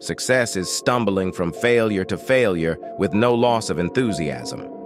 Success is stumbling from failure to failure with no loss of enthusiasm.